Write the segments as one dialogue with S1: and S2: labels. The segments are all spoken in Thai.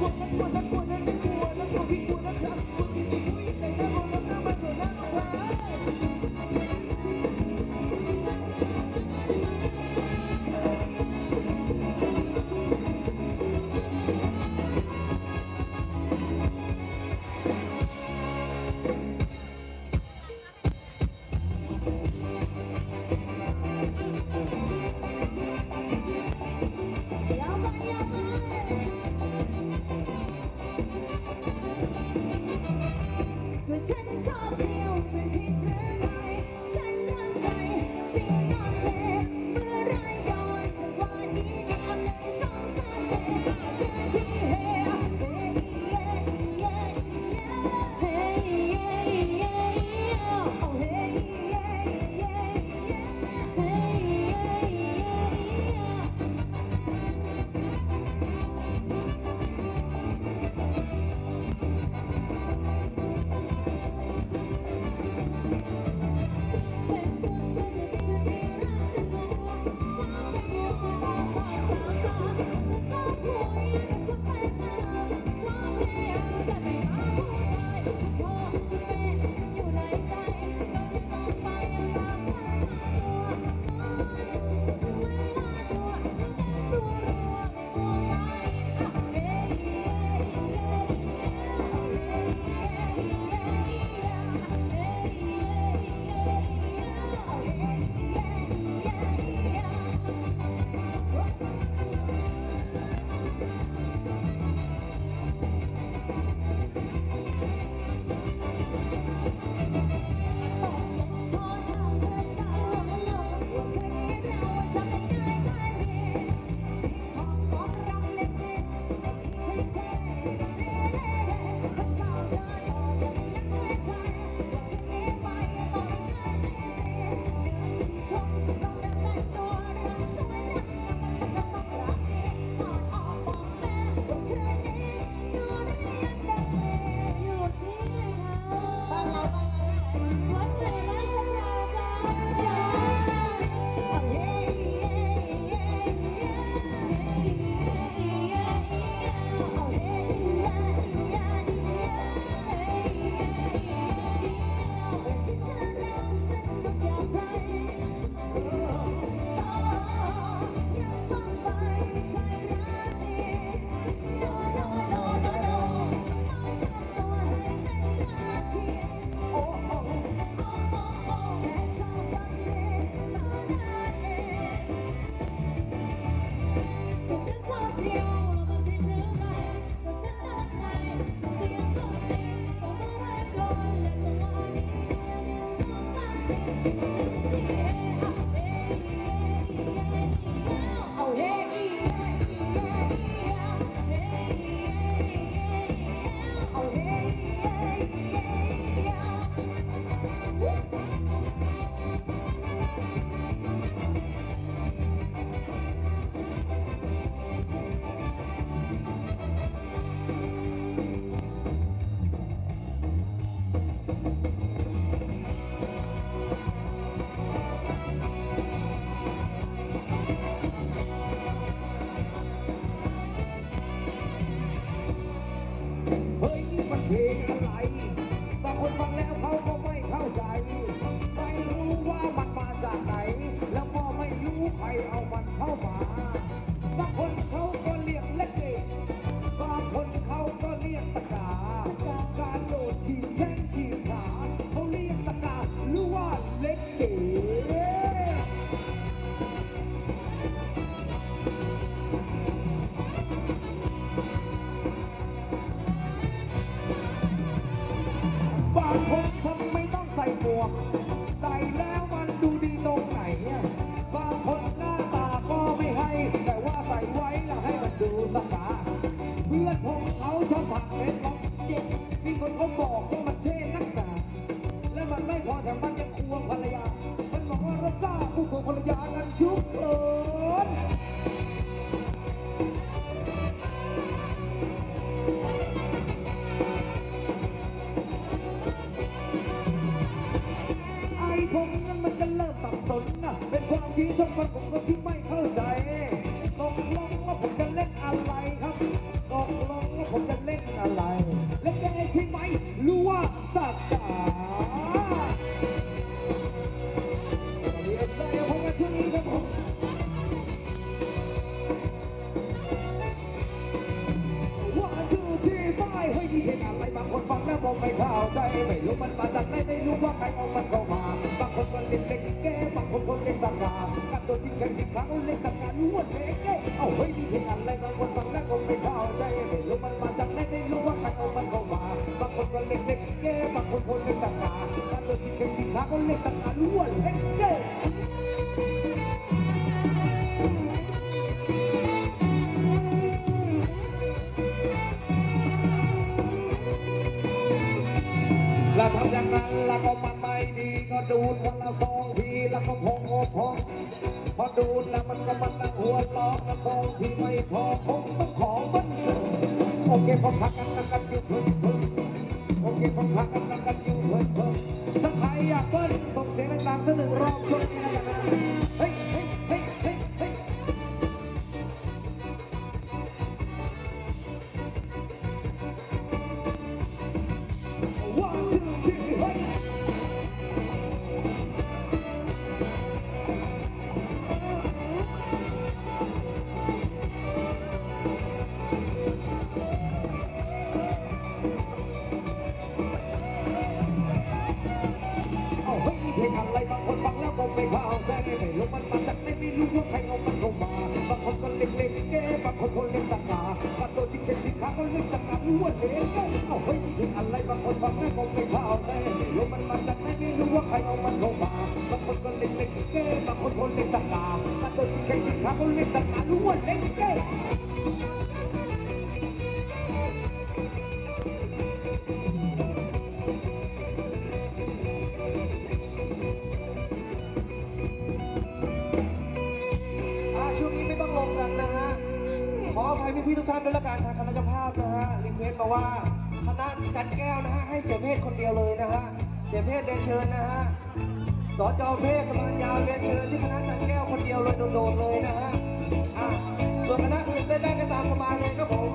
S1: Oh. ดูแล้วมันก็มันนั่งหัวล้อกับของที่ไม่พอคงต้องขอมันโอเคพอพักกันกันอยู่เพื่อ ไม่พาเอาแซงไม่ลงมันมาจากไหนม่รู้ว่าใครเอามันเข้ามาบางคนก็เล็กเล็กแกบางคนคนเล็กตาตาบางตัวจริงเป็นสินค้าก็เล็กตาตารู้ว่าเล็กเอาเฮ้ยเป็นอะไรบางคนบางแม่ก็ไม่พาเอาแซงไม่ลงมันมาจากไหนม่รู้ว่าใครเอามันเข้ามาบางคนก็เล็กเล็กแกบางคนคนเล็กตาตาบางตัวจริงเป็นสินค้าก็เล็กตาตารู้ว่าเล็ก
S2: แก ท่านด้วยละกันทางคณะเจ้าภาพนะฮะรีเควสต์มาว่าคณะจันแก้วนะฮะให้เสียเพศคนเดียวเลยนะฮะเสียเพศเรียนเชิญนะฮะสจเพศกำลังยาวเรียนเชิญที่คณะจันแก้วคนเดียวเลยโดดๆเลยนะฮะส่วนคณะอื่นได้ได้กันตามสบายเลยครับผม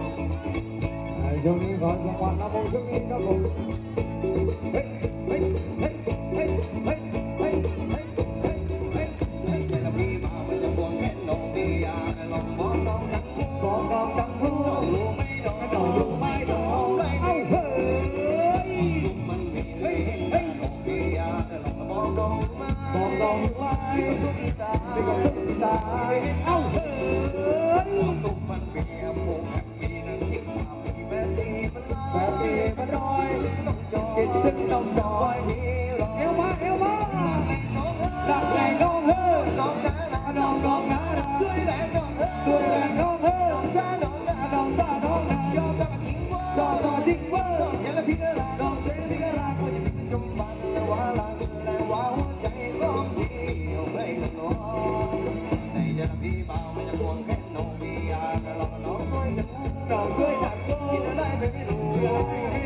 S1: ช่วงนี้ขอ
S2: จัง
S1: หวั
S2: ดลำพูนช่ว
S1: ง
S2: นี้ครับผม đi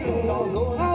S2: Oh, no, no, no.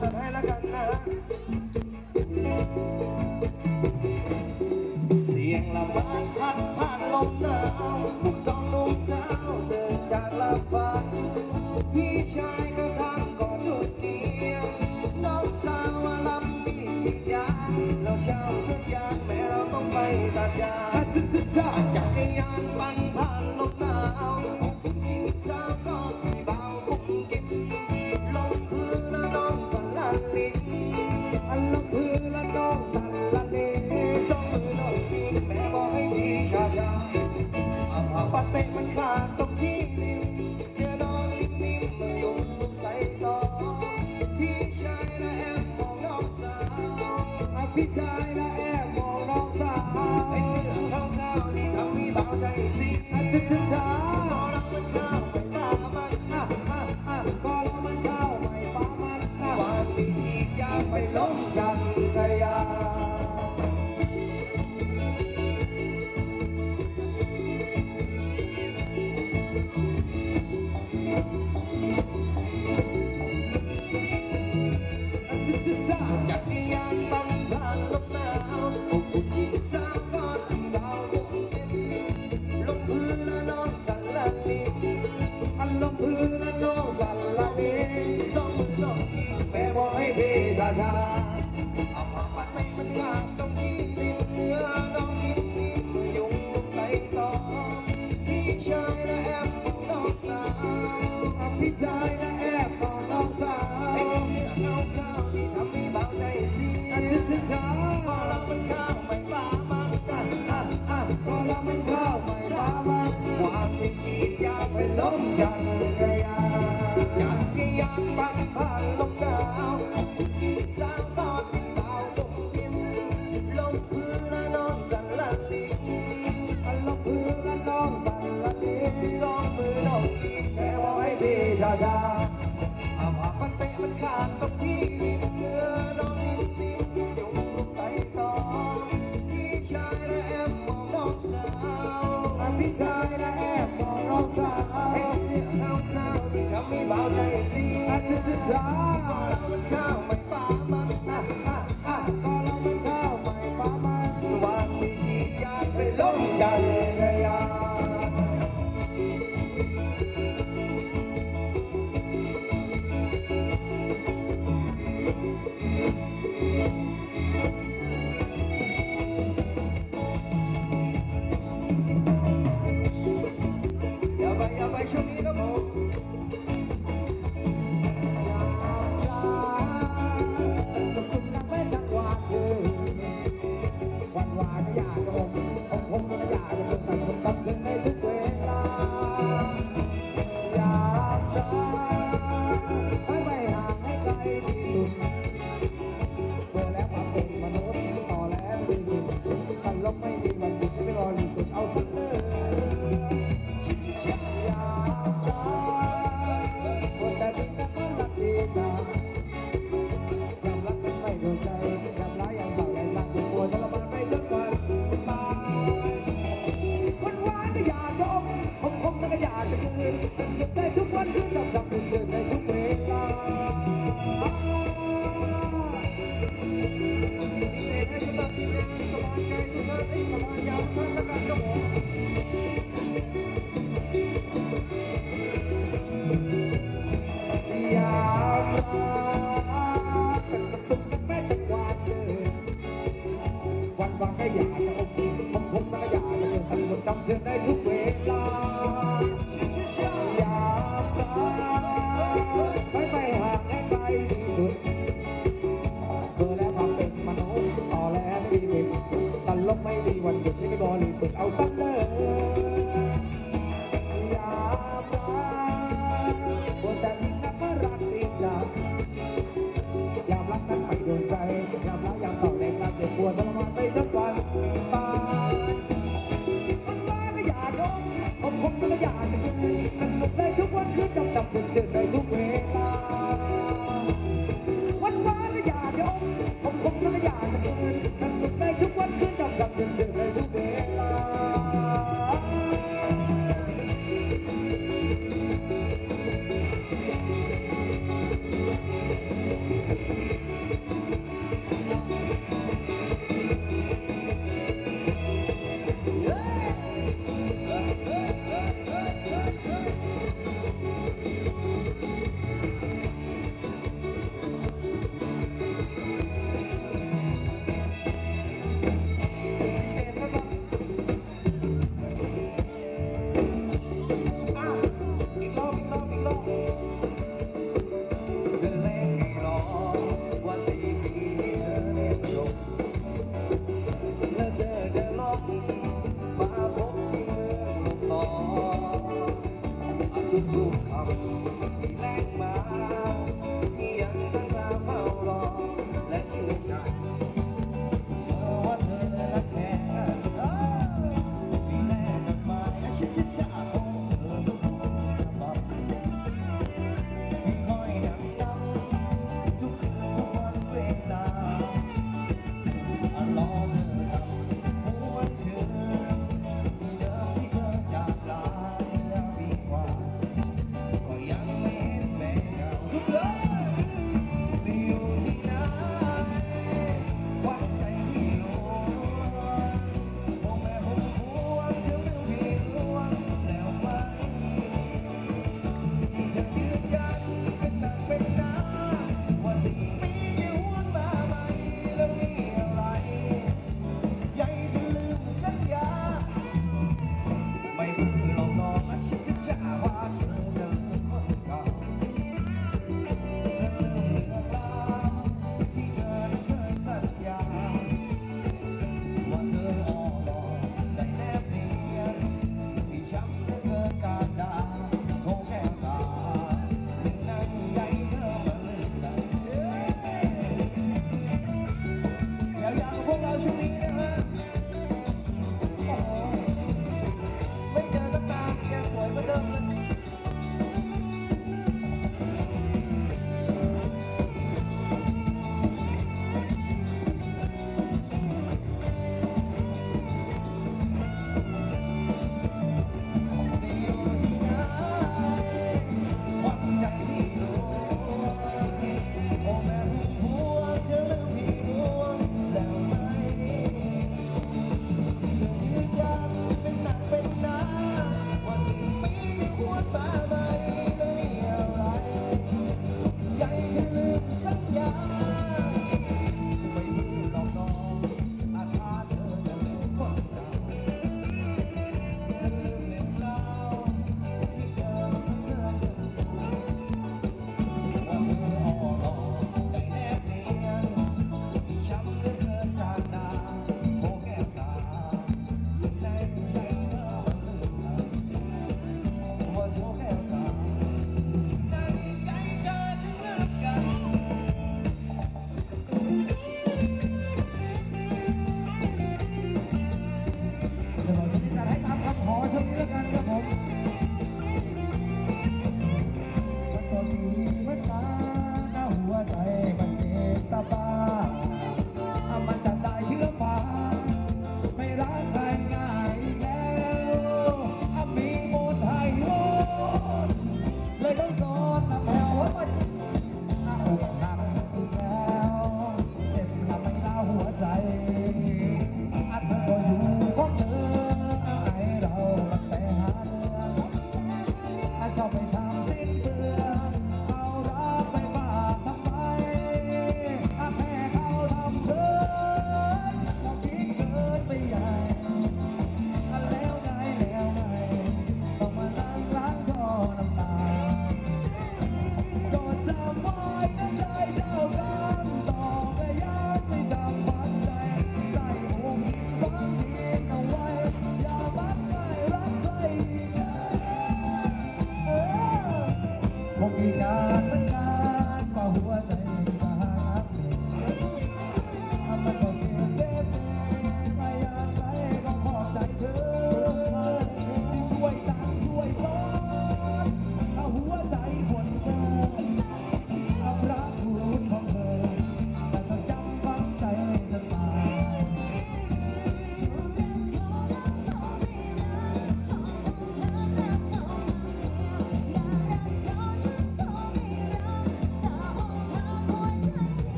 S2: จัดให้ล้กันนะเสียงลำบากพัดผ่านลมหนาวลูกสองลูงสาวเดินจากลาฟ้าพี่ชายก็ทำก่อนหยุดเดียวน้องสาวว่าลำมีกี่ยาเราเช่าสักยางแม่เราต้องไปตัดยางจักรยานปั่น I've to die. That's the one who's not fucking today. ทุกวั
S1: น
S2: คือดำดำเดือ
S1: ในทุกเวลาวันวานก็อย่ายอมผมค
S2: งก็อย่า
S1: จะฝืนนั่นสุดในทุกวันคือ
S3: Aku harus hilang